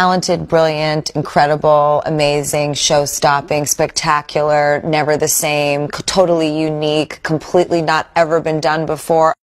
talented, brilliant, incredible, amazing, show stopping, spectacular, never the same, totally unique, completely not ever been done before.